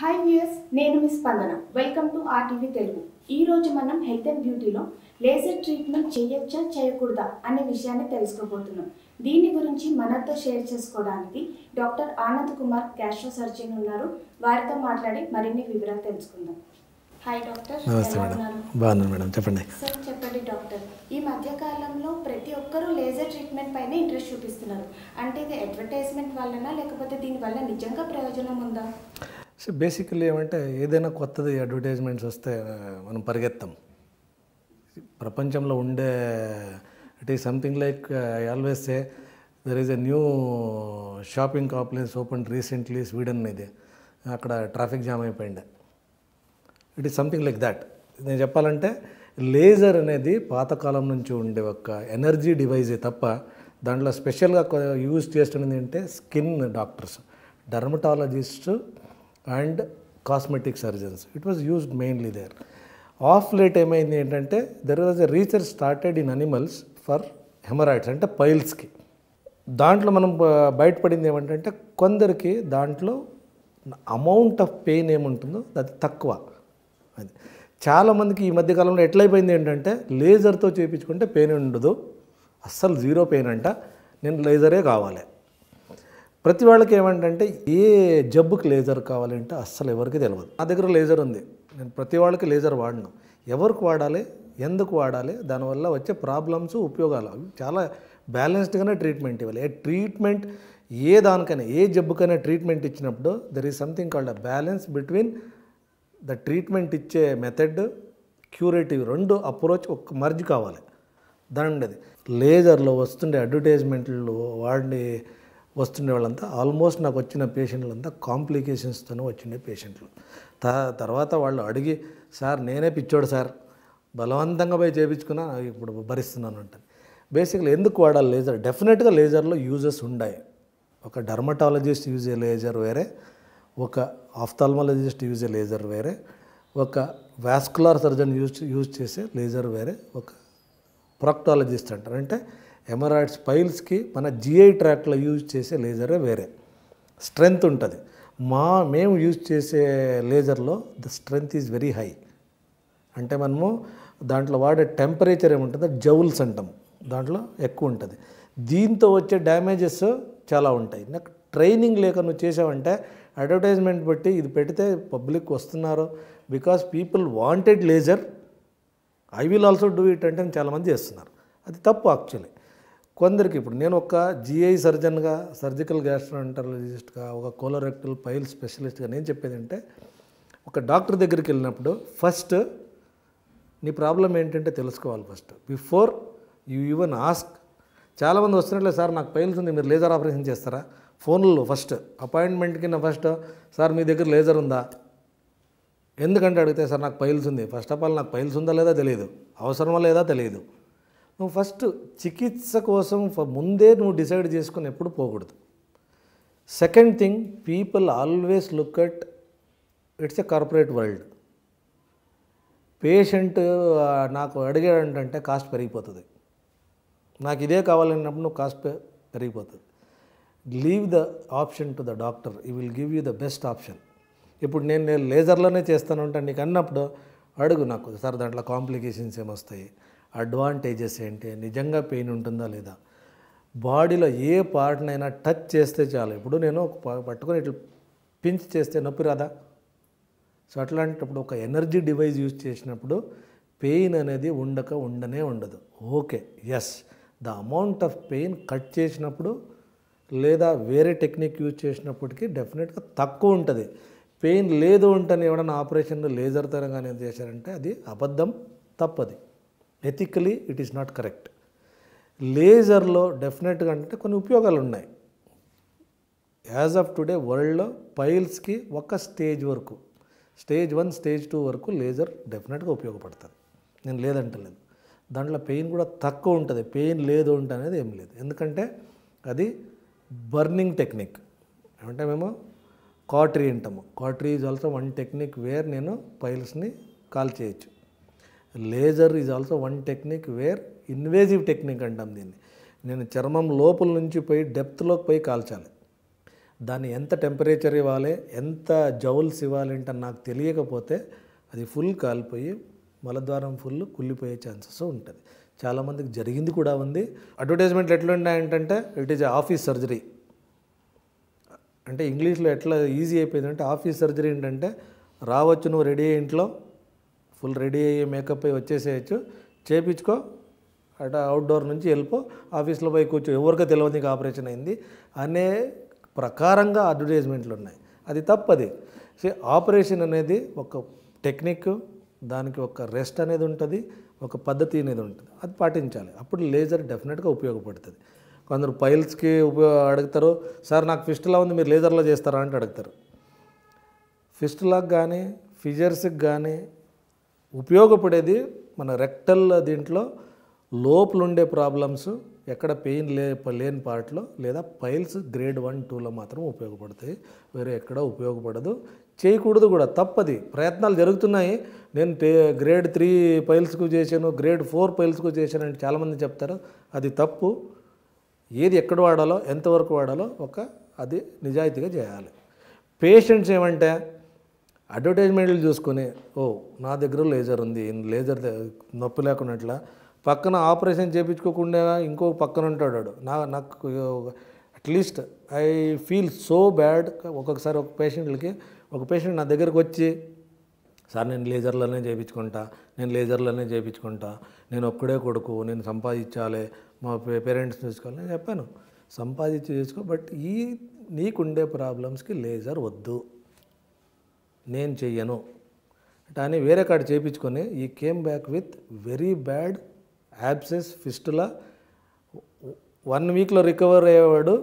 Hi viewers నేను మీ స్పందన welcome to RTV Telugu ఈ రోజు మనం హెల్త్ అండ్ బ్యూటీలో లేజర్ ట్రీట్మెంట్ చేయొచ్చా చేయకూడదా అనే విషయాన్ని తెలుసుకోబోతున్నాం. దీని గురించి మనతో షేర్ చేసుకోవడానికి doctor Anand Kumar gastro surgeon ఉన్నారు. వారితో మాట్లాడి మరిన్ని వివరాలు తెలుసుకుందాం. హాయ్ డాక్టర్ నమస్తే మేడం. ఉన్నారు? బాగున్నాను మేడం. చెప్పండి. సార్ చెప్పండి డాక్టర్ ఈ మధ్య కాలంలో ప్రతి ఒక్కరూ లేజర్ ట్రీట్మెంట్ పైన ఇంట్రెస్ట్ చూపిస్తున్నారు. అంటే ఇది అడ్వర్టైజ్మెంట్ వల్లనా లేకపోతే దీనివల్ల నిజంగా ప్రయోజనం ఉందా? సో బేసికల్లీ ఏమంటే ఏదైనా కొత్తది అడ్వర్టైజ్మెంట్స్ వస్తే మనం పరిగెత్తాం. ప్రపంచంలో ఉండే it is something like I always say there is a new shopping complex open recently Sweden ఇది అక్కడ ట్రాఫిక్ జామ్ అయిపోయింది. It is something like that నేను చెప్పాలంటే లేజర్ అనేది పాతకాలం నుంచి ఉండే ఒక ఎనర్జీ డివైజే తప్ప దాంట్లో స్పెషల్గా యూజ్ చేస్తున్నది అంటే skin doctors dermatologist and cosmetic surgeons. It was used mainly there of late ఏమైంది ఏంటంటే there was a research started in animals for hemorrhoids అంటే పైల్స్కి. దాంట్లో మనం బయటపడింది ఏమంటే కొందరికి దాంట్లో అమౌంట్ ఆఫ్ పెయిన్ ఏముంటుందో అది తక్కువ. అది. చాలామందికి ఈ మధ్యకాలంలో ఎట్లయిపోయింది ఏంటంటే లేజర్తో చేయించుకుంటే పెయిన్ ఉండదు. అస్సలు జీరో పెయిన్ అంట. నేను లేజరే కావాలి. ప్రతి వాళ్ళకి ఏమంటంటే ఏ జబ్బుకి లేజర్ కావాలంటే అస్సలు ఎవరికి తెలియదు నా దగ్గర లేజర్ ఉంది. నేను ప్రతి వాళ్ళకి లేజర్ వాడను. ఎవరికి వాడాలి? ఎందుకు వాడాలి? దానివల్ల వచ్చే ప్రాబ్లమ్స్ ఉపయోగాలు అవి చాలా బ్యాలెన్స్డ్గానే ట్రీట్మెంట్ ఇవ్వాలి. ఏ ట్రీట్మెంట్ ఏ దానికైనా ఏ జబ్బుకైనా ట్రీట్మెంట్ ఇచ్చినప్పుడు there is something called a balance between the treatment ఇచ్చే మెథడ్ క్యూరేటివ్ రెండు అప్రోచ్ ఒక మర్జ్ కావాలి. దాండది లేజర్లో వస్తుండే అడ్వర్టైజ్మెంట్లు వాడిని వస్తుండే వాళ్ళంతా. ఆల్మోస్ట్ నాకు వచ్చిన పేషెంట్లంతా కాంప్లికేషన్స్తోనే వచ్చిండే పేషెంట్లు త తర్వాత వాళ్ళు అడిగి సార్ నేనే పిచ్చోడు సార్. బలవంతంగా పోయి చేయించుకున్నా ఇప్పుడు భరిస్తున్నాను అంటాను బేసిక్గా ఎందుకు వాడాలి లేజర్ డెఫినెట్గా లేజర్లో యూజెస్ ఉన్నాయి ఒక డర్మటాలజిస్ట్ యూజ్ ఏ లేజర్ వేరే ఒక ఆఫ్థాల్మాలజిస్ట్ యూజ్ ఏ లేజర్ వేరే ఒక వాస్కులార్ సర్జన్ యూజ్ యూజ్ చేసే లేజర్ వేరే ఒక ప్రాక్టాలజిస్ట్ అంటారు. అంటే ఎమరాయిడ్స్ పైల్స్కి మన జిఐ ట్రాక్లో యూజ్ చేసే లేజరే వేరే. స్ట్రెంగ్త్ ఉంటుంది. మా మేము యూజ్ చేసే లేజర్లో the strength is very high. అంటే మనము దాంట్లో వాడే టెంపరేచర్ ఏముంటుందో? జౌల్స్ అంటాం. దాంట్లో ఎక్కువ ఉంటుంది. దీంతో వచ్చే డ్యామేజెస్ చాలా ఉంటాయి. నాకు ట్రైనింగ్ లేక నువ్వు చేసావంటే అడ్వర్టైజ్మెంట్ బట్టి ఇది పెడితే పబ్లిక్ వస్తున్నారు. Because people wanted laser. I will also do it అంటే చాలామంది చేస్తున్నారు. అది తప్పు యాక్చువల్లీ. కొందరికి ఇప్పుడు నేను ఒక జిఐ సర్జన్గా సర్జికల్ గ్యాస్ట్రోంటరాలజిస్ట్గా ఒక కోలోరెక్టల్ పైల్ స్పెషలిస్ట్గా నేను చెప్పేది అంటే ఒక డాక్టర్ దగ్గరికి వెళ్ళినప్పుడు ఫస్ట్ నీ ప్రాబ్లం ఏంటంటే తెలుసుకోవాలి first. Before you even ask. చాలామంది వస్తున్నట్లే సార్ నాకు పైల్స్ ఉంది మీరు లేజర్ ఆపరేషన్ చేస్తారా? ఫోన్లో ఫస్ట్. అపాయింట్మెంట్ కింద ఫస్ట్ సార్ మీ దగ్గర లేజర్ ఉందా? ఎందుకంటే అడిగితే సార్ నాకు పైల్స్ ఉంది. ఫస్ట్ ఆఫ్ ఆల్ నాకు పైల్స్ ఉందా లేదా తెలియదు అవసరమా లేదా తెలియదు నువ్వు ఫస్ట్ చికిత్స కోసం ముందే నువ్వు డిసైడ్ చేసుకుని ఎప్పుడు పోకూడదు. Second thing people always look at it's a corporate world. Patient నాకు అడిగాడంటే కాస్ట్ పెరిగిపోతుంది. నాకు ఇదే కావాలన్నప్పుడు నువ్వు కాస్ట్ పెరిగిపోతుంది. Leave the option to the doctor he will give you the best option. ఇప్పుడు నేను నేను లేజర్లోనే చేస్తాను అంటే నీకు అన్నప్పుడు అడుగు నాకు సార్ దాంట్లో కాంప్లికేషన్స్ ఏమొస్తాయి? అడ్వాంటేజెస్ ఏంటి? నిజంగా పెయిన్ ఉంటుందా లేదా? బాడీలో ఏ పార్ట్నైనా టచ్ చేస్తే చాలు. ఇప్పుడు నేను ఒక పట్టుకొని ఇట్లా పించ్ చేస్తే నొప్పి రాదా? సో అట్లాంటప్పుడు ఒక ఎనర్జీ డివైస్ యూజ్ చేసినప్పుడు పెయిన్ అనేది ఉండక ఉండనే ఉండదు. Okay yes. The amount of pain cut చేసినప్పుడు లేదా వేరే టెక్నిక్ యూజ్ చేసినప్పటికీ డెఫినెట్గా తక్కువ ఉంటుంది. పెయిన్ లేదు ఉంటని ఎవడన్నా ఆపరేషన్ లేజర్ తరంగానే చేశారంటే అది అబద్ధం తప్పది. Ethically it is not correct లేజర్లో డెఫినెట్గా అంటే కొన్ని ఉపయోగాలు ఉన్నాయి. యాజ్ ఆఫ్ టుడే వరల్డ్లో పైల్స్కి ఒక స్టేజ్ వరకు స్టేజ్ వన్ స్టేజ్ టూ వరకు లేజర్ డెఫినెట్గా ఉపయోగపడుతుంది నేను లేదంటలేదు. దాంట్లో పెయిన్ కూడా తక్కువ ఉంటుంది. పెయిన్ లేదు ఉంటే అనేది ఏం లేదు. ఎందుకంటే అది బర్నింగ్ టెక్నిక్ ఏమంటే మేము కాటరీ అంటాము. Cautery is also one technique where నేను పైల్స్ని కాల్ చేయొచ్చు laser is also one technique where invasive technique అంటాం దీన్ని. నేను చర్మం లోపల నుంచి పోయి డెప్త్లోకి పోయి కాల్చాలి. దాన్ని ఎంత టెంపరేచర్ ఇవ్వాలి ఎంత జౌల్స్ ఇవ్వాలి అంటే నాకు తెలియకపోతే అది ఫుల్ కాలిపోయి మలద్వారం ఫుల్ కుళ్ళిపోయే ఛాన్సెస్ ఉంటుంది. చాలామందికి జరిగింది కూడా ఉంది. అడ్వర్టైజ్మెంట్లు ఎట్లా ఉన్నాయంటే ఇట్ ఈజ్ ఆఫీస్ సర్జరీ అంటే ఇంగ్లీష్లో ఎట్లా ఈజీ అయిపోయిందంటే ఆఫీస్ సర్జరీ ఏంటంటే రావచ్చు నువ్వు రెడీ అయ్యి ఇంట్లో ఫుల్ రెడీ అయ్యి మేకప్ అయ్యి వచ్చేసేయచ్చు. చేపించుకో. అట అవుట్డోర్ నుంచి వెళ్ళిపో. ఆఫీస్లో పోయి కూర్చో. ఎవరికో తెలియదు నీకు ఆపరేషన్ అయింది. అనే ప్రకారంగా అడ్వర్టైజ్మెంట్లు ఉన్నాయి. అది తప్పది. సో ఆపరేషన్ అనేది ఒక టెక్నిక్ దానికి ఒక రెస్ట్ అనేది ఉంటుంది. ఒక పద్ధతి అనేది ఉంటుంది. అది పాటించాలి. అప్పుడు లేజర్ డెఫినెట్గా ఉపయోగపడుతుంది. కొందరు పైల్స్కి ఉపయోగ అడుగుతారు సార్ నాకు ఫిస్టులా ఉంది మీరు లేజర్లో చేస్తారా? అంటే అడుగుతారు. ఫిస్టులాకి కానీ ఫిజర్స్కి కానీ ఉపయోగపడేది మన రెక్టల్ దీంట్లో లోపల ఉండే ప్రాబ్లమ్స్ ఎక్కడ పెయిన్ లే లేని పార్ట్లో లేదా పైల్స్ గ్రేడ్ వన్ టూలో మాత్రం ఉపయోగపడతాయి. వేరే ఎక్కడ ఉపయోగపడదు. చేయకూడదు కూడా తప్పది. ప్రయత్నాలు జరుగుతున్నాయి. నేను టే గ్రేడ్ త్రీ పైల్స్కు చేశాను గ్రేడ్ ఫోర్ పైల్స్కు చేశాను అని చాలామంది చెప్తారు. అది తప్పు. ఏది ఎక్కడ వాడాలో ఎంతవరకు వాడాలో ఒక అది నిజాయితీగా చేయాలి. పేషెంట్స్ ఏమంటే అడ్వర్టైజ్మెంట్లు చూసుకుని ఓ నా దగ్గర లేజర్ ఉంది లేజర్ నొప్పి లేకున్నట్ల పక్కన ఆపరేషన్ చేయించుకోకుండా ఇంకో పక్కన ఉంటాడు వాడు. నా నాకు at least I feel so bad ఒక్కొక్కసారి ఒక పేషెంట్లకి ఒక పేషెంట్ నా దగ్గరకు వచ్చి సార్ నేను లేజర్లోనే చేయించుకుంటా నేను లేజర్లోనే చేయించుకుంటా నేను ఒక్కడే కొడుకు నేను సంపాదించాలి మా పేరెంట్స్ చూసుకోవాలి. నేను చెప్పాను సంపాదించి చేసుకో బట్ ఈ నీకుండే ప్రాబ్లమ్స్కి లేజర్ వద్దు. నేను చెయ్యను. అని వేరే కాడ చేయించుకొని he came back with very bad abscess fistula one వీక్లో recover అయ్యేవాడు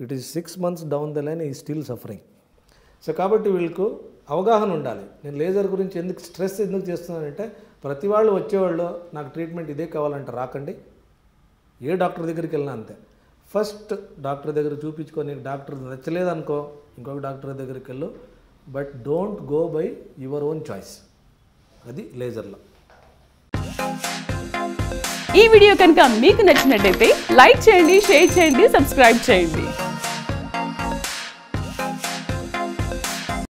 it is six months down the line he still suffering so కాబట్టి వీళ్ళకు అవగాహన ఉండాలి. నేను లేజర్ గురించి ఎందుకు స్ట్రెస్ ఎందుకు చేస్తున్నానంటే ప్రతి వాళ్ళు వచ్చేవాళ్ళు నాకు ట్రీట్మెంట్ ఇదే కావాలంటే రాకండి. ఏ డాక్టర్ దగ్గరికి వెళ్ళినా అంతే. ఫస్ట్ డాక్టర్ దగ్గర చూపించుకొని డాక్టర్ నచ్చలేదనుకో ఇంకొక డాక్టర్ దగ్గరికి వెళ్ళు. But don't go by your own choice. అది లేజర్లో. ఈ వీడియో కనుక మీకు నచ్చినట్టయితే లైక్ చేయండి షేర్ చేయండి సబ్స్క్రైబ్ చేయండి.